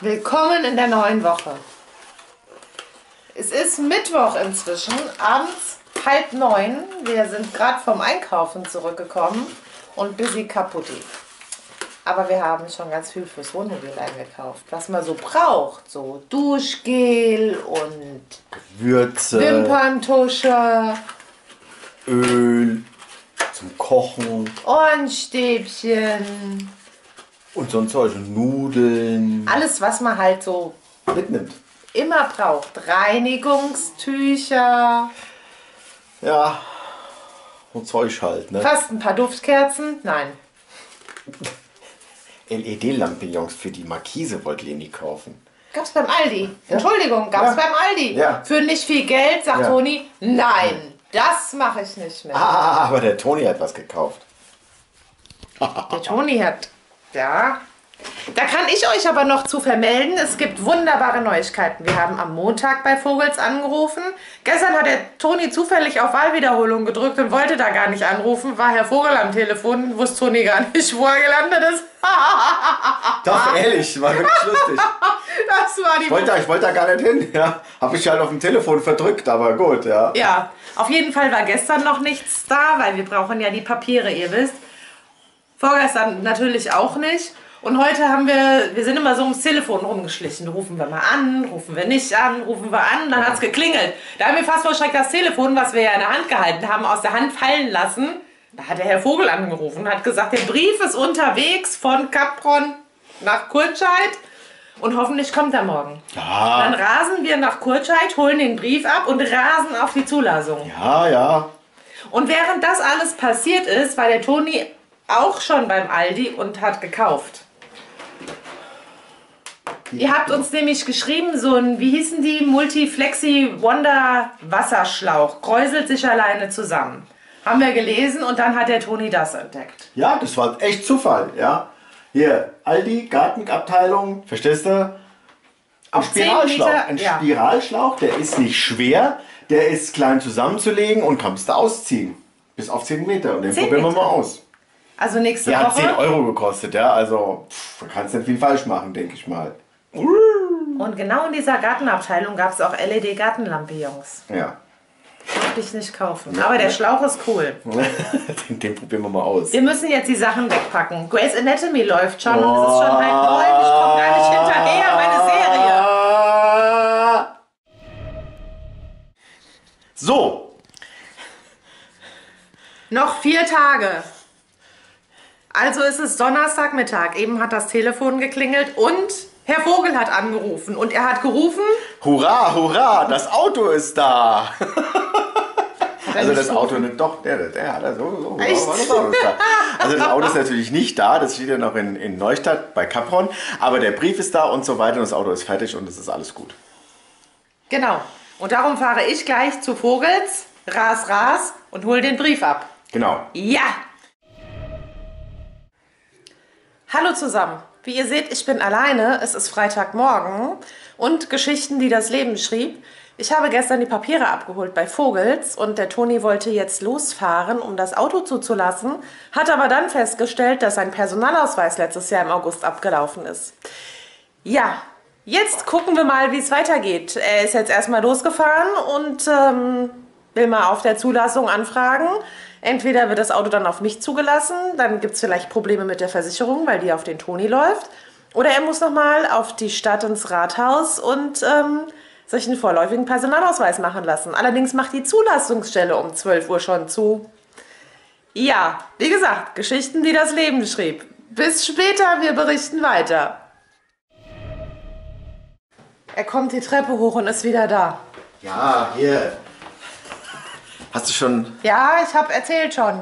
Willkommen in der neuen Woche. Es ist Mittwoch inzwischen, abends halb neun. Wir sind gerade vom Einkaufen zurückgekommen und busy kaputti. Aber wir haben schon ganz viel fürs Wohnmobil eingekauft, was man so braucht. So Duschgel und Würze, Wimperntusche, Öl zum Kochen Ohrenstäbchen. Und so ein Zeug. Und Nudeln. Alles, was man halt so Mitnimmt. immer braucht. Reinigungstücher, Ja. Und Zeug halt, ne? fast ein paar Duftkerzen. Nein, LED-Lampignons für die Markise wollte Leni kaufen. Gab's beim Aldi. Entschuldigung, gab's Ja. beim Aldi. Ja. Für nicht viel Geld, sagt Ja. Toni. Nein, das mache ich nicht mehr. Ah, aber der Toni hat was gekauft. Der Toni hat. Ja. Da kann ich euch aber noch zu vermelden, es gibt wunderbare Neuigkeiten. Wir haben am Montag bei Vogels angerufen. Gestern hat der Toni zufällig auf Wahlwiederholung gedrückt und wollte da gar nicht anrufen. War Herr Vogel am Telefon, wusste Toni gar nicht, wo er gelandet ist. Doch, ehrlich, war wirklich lustig. Das war die Ich wollte, da- ich wollte da gar nicht hin, ja. Hab ich halt auf dem Telefon verdrückt, aber gut, ja. Ja, auf jeden Fall war gestern noch nichts da, weil wir brauchen ja die Papiere, ihr wisst. Vorgestern natürlich auch nicht. Und heute haben wir, wir sind immer so ums Telefon rumgeschlichen. Rufen wir mal an, rufen wir nicht an, rufen wir an, dann hat's geklingelt. Da haben wir fast vor Schreck das Telefon, was wir ja in der Hand gehalten haben, aus der Hand fallen lassen. Da hat der Herr Vogel angerufen und hat gesagt, der Brief ist unterwegs von Capron nach Kurtscheid und hoffentlich kommt er morgen. Ja, Dann rasen wir nach Kurtscheid, holen den Brief ab und rasen auf die Zulassung. ja, ja. Und während das alles passiert ist, war der Toni auch schon beim Aldi und hat gekauft. Ihr habt uns nämlich geschrieben, so ein, wie hießen die, Multiflexi Wonder Wasserschlauch, kräuselt sich alleine zusammen. Haben wir gelesen und dann hat der Toni das entdeckt. Ja, das war echt Zufall, ja. Hier, Aldi, Gartenabteilung, verstehst du? Ein Auf 10 Spiralschlauch. Meter, Ein ja. Spiralschlauch, der ist nicht schwer, der ist klein zusammenzulegen und kannst du ausziehen. Bis auf 10 Meter. Und den 10 probieren wir Meter? mal aus. Also nächste Der hat 10 Woche. Euro gekostet, ja. Also, pff, kannst du nicht viel falsch machen, denke ich mal. Und genau in dieser Gartenabteilung gab es auch LED-Gartenlampe-Jungs. Ja. Durfte ich nicht kaufen. Aber der Schlauch ist cool. den, den probieren wir mal aus. Wir müssen jetzt die Sachen wegpacken. Grey's Anatomy läuft schon und es ist schon halb neun. Ich komme gar nicht hinterher, meine Serie. Ah. So, Noch vier Tage. Also ist es Donnerstagmittag. Eben hat das Telefon geklingelt und Herr Vogel hat angerufen. Und er hat gerufen. hurra, hurra, das Auto ist da. Also das? Auto nicht, doch, der, der hat das so, so, Echt? das Auto ist da. Also das Auto ist natürlich nicht da, das steht ja noch in, in Neustadt bei Capron, aber der Brief ist da und so weiter und das Auto ist fertig und es ist alles gut. Genau. Und darum fahre ich gleich zu Vogels, ras, ras und hol den Brief ab. Genau. Ja! Hallo zusammen. Wie ihr seht, ich bin alleine. Es ist Freitagmorgen und Geschichten, die das Leben schrieb. Ich habe gestern die Papiere abgeholt bei Vogels und der Toni wollte jetzt losfahren, um das Auto zuzulassen, hat aber dann festgestellt, dass sein Personalausweis letztes Jahr im August abgelaufen ist. Ja, jetzt gucken wir mal, wie es weitergeht. Er ist jetzt erstmal losgefahren und ähm, will mal auf der Zulassung anfragen. Entweder wird das Auto dann auf mich zugelassen, dann gibt es vielleicht Probleme mit der Versicherung, weil die auf den Toni läuft. Oder er muss nochmal auf die Stadt ins Rathaus und ähm, sich einen vorläufigen Personalausweis machen lassen. Allerdings macht die Zulassungsstelle um 12 Uhr schon zu. Ja, wie gesagt, Geschichten, die das Leben schrieb. Bis später, wir berichten weiter. Er kommt die Treppe hoch und ist wieder da. Ja, hier. Hast du schon. Ja, ich habe erzählt schon.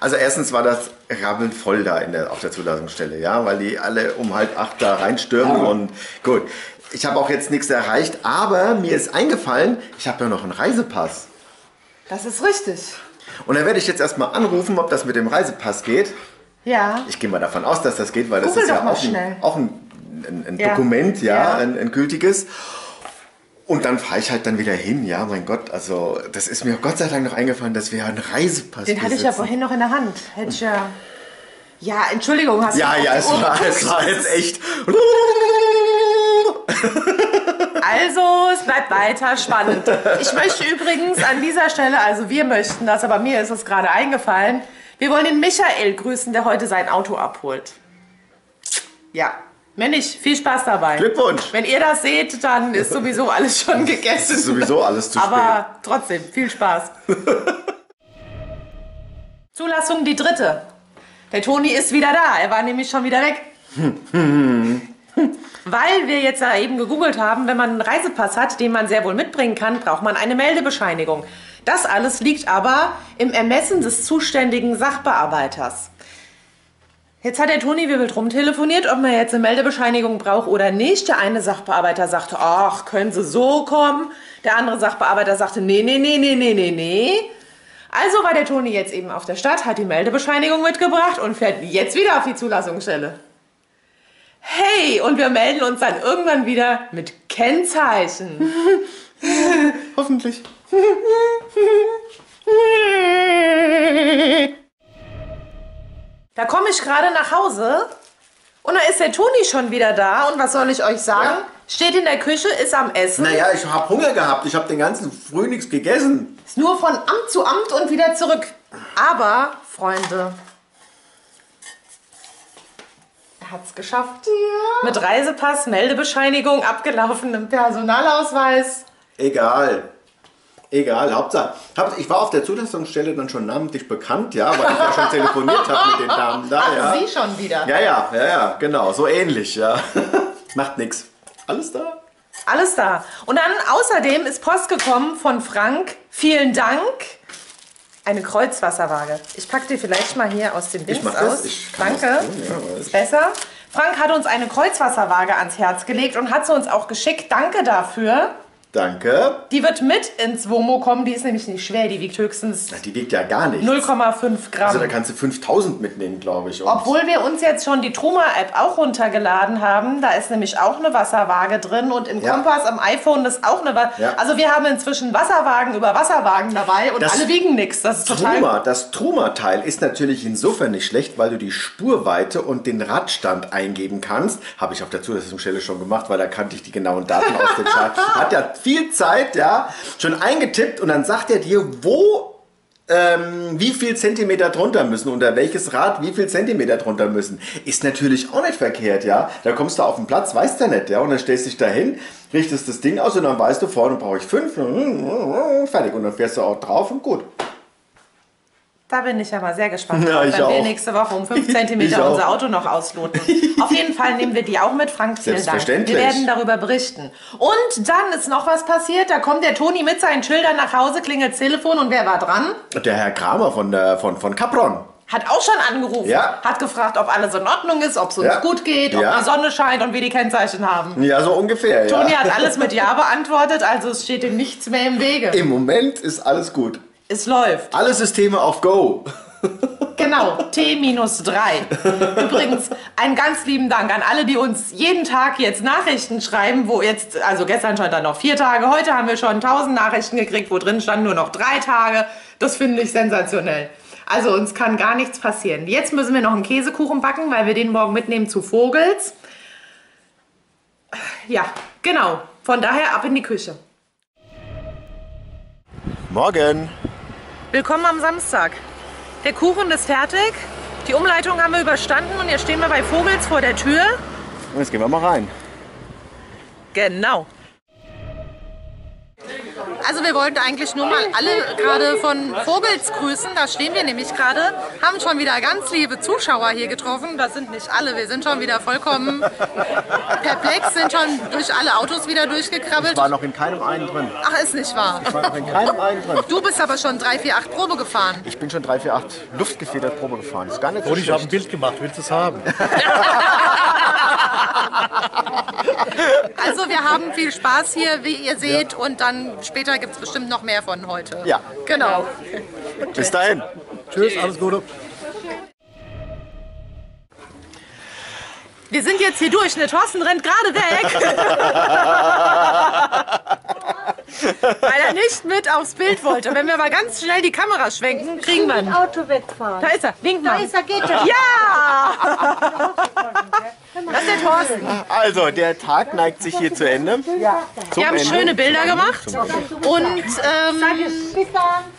Also erstens war das rabbelnd voll da in der, auf der Zulassungsstelle, ja, weil die alle um halb acht da reinstürmen und gut. Ich habe auch jetzt nichts erreicht, aber mir ist eingefallen, ich habe ja noch einen Reisepass. Das ist richtig. Und da werde ich jetzt erstmal anrufen, ob das mit dem Reisepass geht. Ja. Ich gehe mal davon aus, dass das geht, weil das Google ist doch ja auch ein, auch ein, ein, ein Ja. Dokument, ja, Ja. Ein, ein gültiges. Und dann fahre ich halt dann wieder hin, ja, mein Gott, also das ist mir Gott sei Dank noch eingefallen, dass wir ja einen Reisepass Den hatte ich ja besitzen. vorhin noch in der Hand. Hätte ich ja. Ja, Entschuldigung, hast Ja, du ja, auf es war, es war jetzt echt. Also, es bleibt weiter spannend. Ich möchte übrigens an dieser Stelle, also wir möchten das, aber mir ist es gerade eingefallen, wir wollen den Michael grüßen, der heute sein Auto abholt. Ja, wenn nicht, viel Spaß dabei. Glückwunsch. Wenn ihr das seht, dann ist sowieso alles schon gegessen. Ist sowieso alles zu spät. Aber trotzdem, viel Spaß. Zulassung die dritte. Der Toni ist wieder da. Er war nämlich schon wieder weg. Weil wir jetzt da eben gegoogelt haben, wenn man einen Reisepass hat, den man sehr wohl mitbringen kann, braucht man eine Meldebescheinigung. Das alles liegt aber im Ermessen des zuständigen Sachbearbeiters. Jetzt hat der Toni wirbelt rum telefoniert, ob man jetzt eine Meldebescheinigung braucht oder nicht. Der eine Sachbearbeiter sagte, ach, können Sie so kommen? Der andere Sachbearbeiter sagte, nee, nee, nee, nee, nee, nee, nee. Also war der Toni jetzt eben auf der Stadt, hat die Meldebescheinigung mitgebracht und fährt jetzt wieder auf die Zulassungsstelle. Hey, und wir melden uns dann irgendwann wieder mit Kennzeichen. Hoffentlich. Da komme ich gerade nach Hause und da ist der Toni schon wieder da. Und was soll ich euch sagen? Ja. Steht in der Küche, ist am Essen. Naja, ich habe Hunger gehabt. Ich habe den ganzen Früh nichts gegessen. Ist nur von Amt zu Amt und wieder zurück. Aber, Freunde, er hat's geschafft. Ja. Mit Reisepass, Meldebescheinigung, abgelaufenem Personalausweis. Egal. Egal, Hauptsache. Ich war auf der Zulassungsstelle dann schon namentlich bekannt, ja, weil ich ja schon telefoniert habe mit den Damen da. Ach, ja. Sie schon wieder. Ja, ja, ja, ja, genau, so ähnlich, ja. Macht nichts. Alles da? Alles da. Und dann außerdem ist Post gekommen von Frank. Vielen Dank. Eine Kreuzwasserwaage. Ich packe dir vielleicht mal hier aus dem Dings mach das. aus. Ich kann Danke. das tun, ja, ist besser. Frank hat uns eine Kreuzwasserwaage ans Herz gelegt und hat sie uns auch geschickt. Danke dafür. Danke. Die wird mit ins Womo kommen. Die ist nämlich nicht schwer. Die wiegt höchstens Na, die wiegt ja gar nichts. 0,5 Gramm. Also da kannst du 5000 mitnehmen, glaube ich. Und Obwohl wir uns jetzt schon die Truma-App auch runtergeladen haben. Da ist nämlich auch eine Wasserwaage drin und im Ja. Kompass am iPhone ist auch eine Wasserwaage. Ja. Also wir haben inzwischen Wasserwagen über Wasserwagen dabei und Das alle wiegen nichts. Das ist total... Truma, das Truma-Teil ist natürlich insofern nicht schlecht, weil du die Spurweite und den Radstand eingeben kannst. Habe ich auf der Zulassungsstelle schon gemacht, weil da kannte ich die genauen Daten aus dem Chart. Hat ja viel Zeit, ja, schon eingetippt und dann sagt er dir, wo ähm, wie viel Zentimeter drunter müssen, unter welches Rad wie viel Zentimeter drunter müssen. Ist natürlich auch nicht verkehrt, ja. Da kommst du auf den Platz, weißt du nicht, ja, und dann stellst du dich dahin, richtest das Ding aus und dann weißt du, vorne brauche ich fünf, fertig. Und dann fährst du auch drauf und gut. Da bin ich ja mal sehr gespannt, Ja, wenn wir auch. nächste Woche um 5 Ich cm unser Auto noch ausloten. Auf jeden Fall nehmen wir die auch mit, Frank. Vielen Dank. Selbstverständlich. Wir werden darüber berichten. Und dann ist noch was passiert. Da kommt der Toni mit seinen Schildern nach Hause, klingelt das Telefon und wer war dran? Der Herr Kramer von, der, von, von Capron. Hat auch schon angerufen. Ja. Hat gefragt, ob alles in Ordnung ist, ob es uns Ja. gut geht, ob Ja. die Sonne scheint und wir die Kennzeichen haben. Ja, so ungefähr. Toni hat alles mit Ja beantwortet, also es steht ihm nichts mehr im Wege. Im Moment ist alles gut. Es läuft. Alle Systeme auf Go. Genau, T-3. Übrigens, einen ganz lieben Dank an alle, die uns jeden Tag jetzt Nachrichten schreiben, wo jetzt, also gestern stand da noch vier Tage, heute haben wir schon 1000 Nachrichten gekriegt, wo drin stand nur noch drei Tage. Das finde ich sensationell. Also uns kann gar nichts passieren. Jetzt müssen wir noch einen Käsekuchen backen, weil wir den morgen mitnehmen zu Vogels. Ja, genau. Von daher ab in die Küche. Morgen. Willkommen am Samstag. Der Kuchen ist fertig. Die Umleitung haben wir überstanden und jetzt stehen wir bei Vogels vor der Tür. Und jetzt gehen wir mal rein. Genau. Also wir wollten eigentlich nur mal alle gerade von Vogels grüßen. Da stehen wir nämlich gerade. Haben schon wieder ganz liebe Zuschauer hier getroffen. Das sind nicht alle. Wir sind schon wieder vollkommen perplex, sind schon durch alle Autos wieder durchgekrabbelt. War noch in keinem einen drin. Ach, ist nicht wahr. War noch in keinem einen drin. Du bist aber schon 348 Probe gefahren. Ich bin schon 348 luftgefedert Probe gefahren. Ist gar nicht so Und ich habe ein. Bild gemacht, willst du es haben? Also wir haben viel Spaß hier, wie ihr seht. Und dann später gibt es bestimmt noch mehr von heute. Ja. Genau. Bis dahin. Tschüss, alles Gute. Wir sind jetzt hier durch. Ne, Thorsten rennt gerade weg. Weil er nicht mit aufs Bild wollte. Wenn wir mal ganz schnell die Kamera schwenken, kriegen wir ihn. Auto wegfahren. Da ist er. Wink Da mal. ist er, geht er. Ja! Das ist der Thorsten. Also, der Tag neigt sich hier zu Ende. Wir haben Ende. schöne Bilder gemacht und ähm,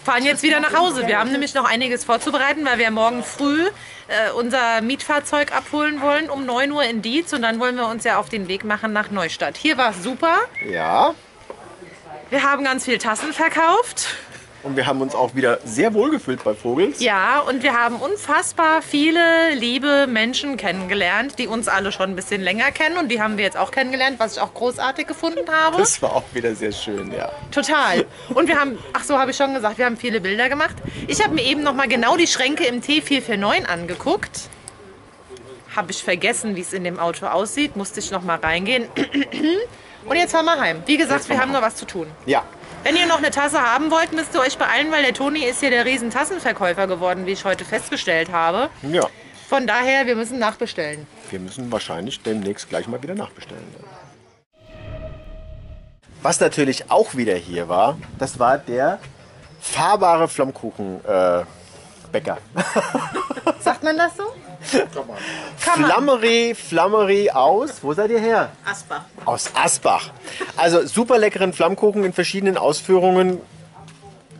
fahren jetzt wieder nach Hause. Wir haben nämlich noch einiges vorzubereiten, weil wir morgen früh äh, unser Mietfahrzeug abholen wollen um 9 Uhr in Dietz und dann wollen wir uns ja auf den Weg machen nach Neustadt. Hier war es super. Ja, Wir haben ganz viel Tassen verkauft. Und wir haben uns auch wieder sehr wohl gefühlt bei Vogels. Ja, und wir haben unfassbar viele liebe Menschen kennengelernt, die uns alle schon ein bisschen länger kennen und die haben wir jetzt auch kennengelernt, was ich auch großartig gefunden habe. Das war auch wieder sehr schön, ja. Total. Und wir haben, ach so, habe ich schon gesagt, wir haben viele Bilder gemacht. Ich habe mir eben noch mal genau die Schränke im T449 angeguckt. Habe ich vergessen, wie es in dem Auto aussieht. Musste ich noch mal reingehen. Und jetzt fahren wir heim. Wie gesagt, wir haben noch was zu tun. Ja, Wenn ihr noch eine Tasse haben wollt, müsst ihr euch beeilen, weil der Toni ist hier der riesen Tassenverkäufer geworden, wie ich heute festgestellt habe. ja. Von daher, wir müssen nachbestellen. Wir müssen wahrscheinlich demnächst gleich mal wieder nachbestellen. Was natürlich auch wieder hier war, das war der fahrbare Flammkuchenbäcker. Äh, Bäcker. Sagt man das so? Flammerie, Flammerie aus. Wo seid ihr her? Asbach. Aus Asbach. Also super leckeren Flammkuchen in verschiedenen Ausführungen.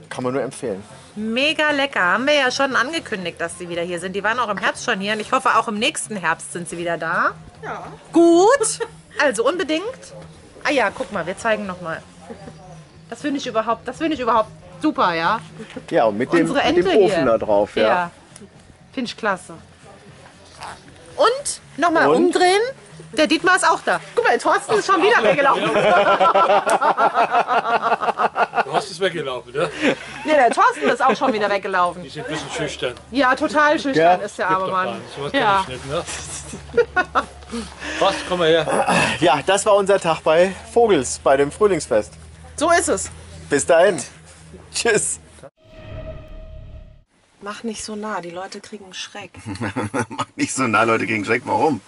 Kann man nur empfehlen. Mega lecker. Haben wir ja schon angekündigt, dass sie wieder hier sind. Die waren auch im Herbst schon hier und ich hoffe, auch im nächsten Herbst sind sie wieder da. Ja. Gut. Also unbedingt. Ah ja, guck mal, wir zeigen noch mal. Das finde ich überhaupt, das finde ich überhaupt super, ja. Ja, und mit dem, mit dem Ofen hier. da drauf. Ja. Finde ich klasse. Und nochmal umdrehen. Der Dietmar ist auch da. Guck mal, der Thorsten ist schon wieder weggelaufen. Du hast es weggelaufen, ne? Nee, der Thorsten ist auch schon wieder weggelaufen. Die sind ein bisschen schüchtern. Ja, total schüchtern Ja. ist der arme Mann. nicht. Sowas Ja. kann ich nicht, ne? Was? Komm mal her. ja, das war unser Tag bei Vogels, bei dem Frühlingsfest. So ist es. Bis dahin. Tschüss. Mach nicht so nah, die Leute kriegen Schreck. Macht nicht so nah, Leute kriegen Schreck. Warum?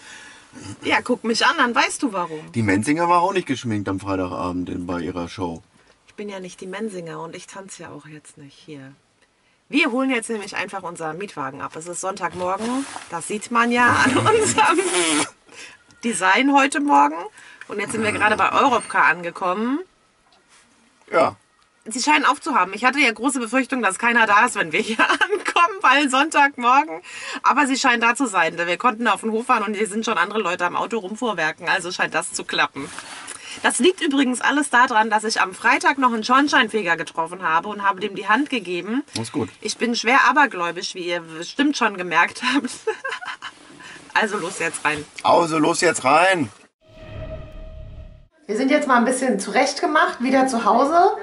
Ja, guck mich an, dann weißt du warum. Die Menzinger war auch nicht geschminkt am Freitagabend in, bei ihrer Show. Ich bin ja nicht die Mensinger und ich tanze ja auch jetzt nicht hier. Wir holen jetzt nämlich einfach unseren Mietwagen ab. Es ist Sonntagmorgen, das sieht man ja an unserem Design heute Morgen. Und jetzt sind wir gerade bei Europcar angekommen. Ja. Sie scheinen aufzuhaben. Ich hatte ja große Befürchtung, dass keiner da ist, wenn wir hier ankommen, weil Sonntagmorgen. Aber sie scheinen da zu sein. Wir konnten auf den Hof fahren und hier sind schon andere Leute am Auto rumfuhrwerken. Also scheint das zu klappen. Das liegt übrigens alles daran, dass ich am Freitag noch einen Schornsteinfeger getroffen habe und habe dem die Hand gegeben. Das ist gut. Ich bin schwer abergläubisch, wie ihr bestimmt schon gemerkt habt. Also los jetzt rein. Also los jetzt rein. Wir sind jetzt mal ein bisschen zurechtgemacht, wieder zu Hause.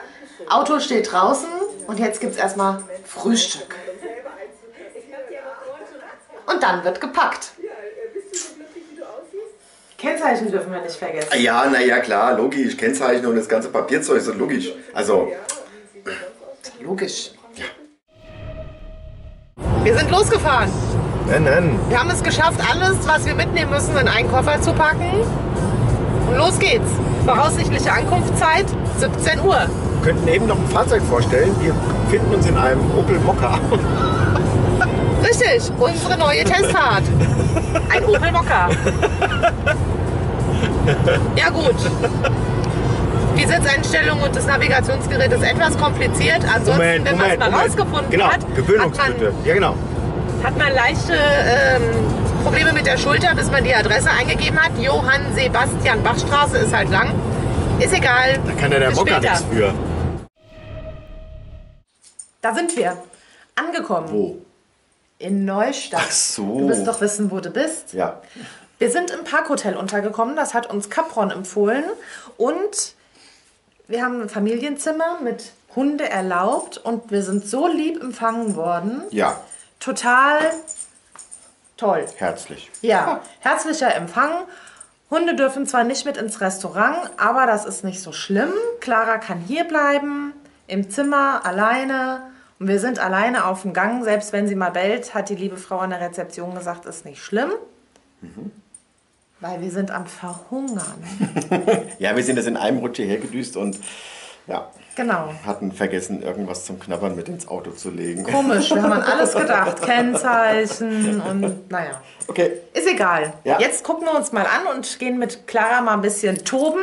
Auto steht draußen und jetzt gibt es erstmal Frühstück. Und dann wird gepackt. Kennzeichen dürfen wir nicht vergessen. Ja, naja, klar, logisch. Kennzeichen und das ganze Papierzeug ist logisch. Also, Logisch. Wir sind losgefahren. nennen. Wir haben es geschafft, alles, was wir mitnehmen müssen, in einen Koffer zu packen. Und los geht's. Voraussichtliche Ankunftszeit 17 Uhr. Wir könnten eben noch ein Fahrzeug vorstellen. Wir finden uns in einem Opel Mokka. Richtig, unsere neue Testfahrt. Ein Opel Mokka. Ja gut. Die Sitzeinstellung und das Navigationsgerät ist etwas kompliziert. Ansonsten, wenn man es mal rausgefunden genau, hat, hat man, Ja, genau. hat man leichte ähm, Probleme mit der Schulter, bis man die Adresse eingegeben hat. Johann Sebastian Bachstraße ist halt lang. Ist egal. Da kann ja der später. nichts für. Da sind wir. Angekommen. Wo? In Neustadt. Ach so. Du wirst doch wissen, wo du bist. Ja. Wir sind im Parkhotel untergekommen, das hat uns Capron empfohlen. Und wir haben ein Familienzimmer mit Hunde erlaubt und wir sind so lieb empfangen worden. Ja, Total toll. herzlich. Ja, herzlicher Empfang. Hunde dürfen zwar nicht mit ins Restaurant, aber das ist nicht so schlimm. Clara kann hier bleiben, im Zimmer, alleine. Und wir sind alleine auf dem Gang. Selbst wenn sie mal bellt, hat die liebe Frau an der Rezeption gesagt, ist nicht schlimm. Weil wir sind am Verhungern. Ja, wir sind das in einem Rutsch hierher gedüst und Ja. Genau. Hatten vergessen, irgendwas zum Knabbern mit ins Auto zu legen. Komisch, wir haben an alles gedacht. Kennzeichen und naja. Okay. Ist egal. Ja. Jetzt gucken wir uns mal an und gehen mit Clara mal ein bisschen toben.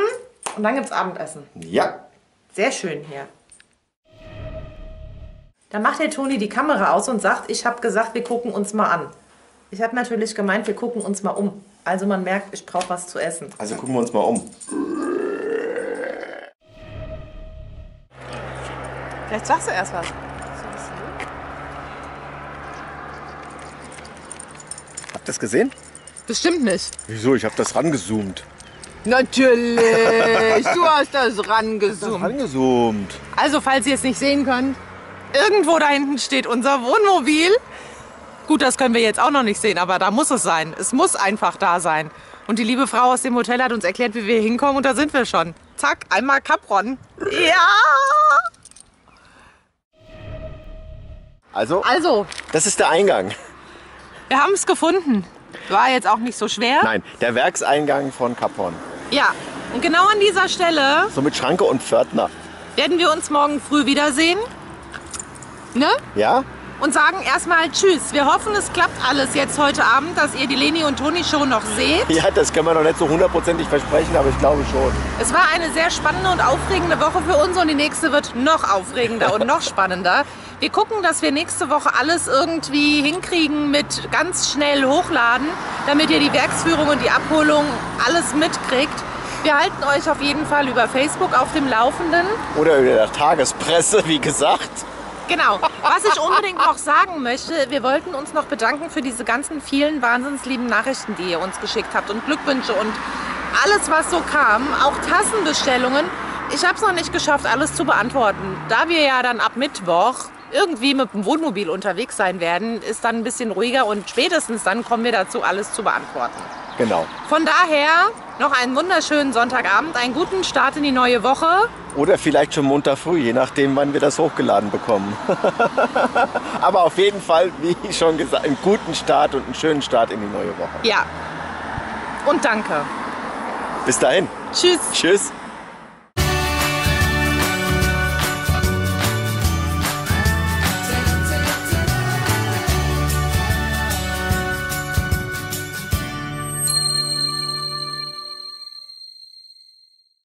Und dann gibt's Abendessen. Ja. Sehr schön hier. Dann macht der Toni die Kamera aus und sagt, ich habe gesagt, wir gucken uns mal an. Ich habe natürlich gemeint, wir gucken uns mal um. Also man merkt, ich brauche was zu essen. Also gucken wir uns mal um. Vielleicht sagst du erst was. Habt ihr das gesehen? Bestimmt nicht. Wieso? Ich habe das rangezoomt. Natürlich, du hast das rangezoomt. Rangezoomt. Also, falls ihr es nicht sehen könnt, irgendwo da hinten steht unser Wohnmobil. Gut, das können wir jetzt auch noch nicht sehen, aber da muss es sein. Es muss einfach da sein. Und die liebe Frau aus dem Hotel hat uns erklärt, wie wir hinkommen und da sind wir schon. Zack, einmal Capron. Ja! Also, Also, das ist der Eingang. wir haben es gefunden. War jetzt auch nicht so schwer. Nein, der Werkseingang von Capon. Ja. Und genau an dieser Stelle So mit Schranke und Pförtner. werden wir uns morgen früh wiedersehen. Ne? Ja? und sagen erstmal Tschüss. Wir hoffen, es klappt alles jetzt heute Abend, dass ihr die Leni und Toni Show noch seht. Ja, das können wir noch nicht so hundertprozentig versprechen, aber ich glaube schon. Es war eine sehr spannende und aufregende Woche für uns und die nächste wird noch aufregender und noch spannender. Wir gucken, dass wir nächste Woche alles irgendwie hinkriegen mit ganz schnell hochladen, damit ihr die Werksführung und die Abholung alles mitkriegt. Wir halten euch auf jeden Fall über Facebook auf dem Laufenden. Oder über der Tagespresse, wie gesagt. Genau. Was ich unbedingt noch sagen möchte, wir wollten uns noch bedanken für diese ganzen vielen wahnsinnslieben Nachrichten, die ihr uns geschickt habt und Glückwünsche und alles, was so kam, auch Tassenbestellungen. Ich habe es noch nicht geschafft, alles zu beantworten. Da wir ja dann ab Mittwoch irgendwie mit dem Wohnmobil unterwegs sein werden, ist dann ein bisschen ruhiger und spätestens dann kommen wir dazu, alles zu beantworten. Genau. Von daher noch einen wunderschönen Sonntagabend, einen guten Start in die neue Woche. Oder vielleicht schon Montag früh, je nachdem, wann wir das hochgeladen bekommen. aber auf jeden Fall, wie schon gesagt, einen guten Start und einen schönen Start in die neue Woche. Ja. Und danke. Bis dahin. Tschüss. Tschüss.